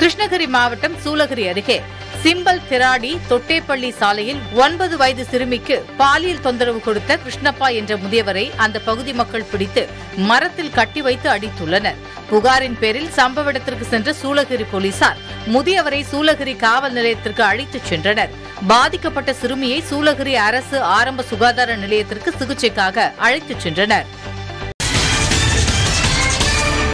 கிருஷ்ணகிரி மாவட்டம் சூலகிரி அருகே சிம்பல் திராடி தொட்டேப்பள்ளி சாலையில் ஒன்பது வயது சிறுமிக்கு பாலியல் தொந்தரவு கொடுத்த கிருஷ்ணப்பா என்ற முதியவரை அந்த பகுதி மக்கள் பிடித்து மரத்தில் கட்டி வைத்து அடித்துள்ளனர். புகாரின் பேரில் சம்பவ இடத்திற்கு சென்ற சூலகிரி போலீசார் முதியவரை சூலகிரி காவல் நிலையத்திற்கு அழைத்துச் சென்றனர். பாதிக்கப்பட்ட சிறுமியை சூலகிரி அரசு ஆரம்ப சுகாதார நிலையத்திற்கு சிகிச்சைக்காக அழைத்துச் சென்றனர்.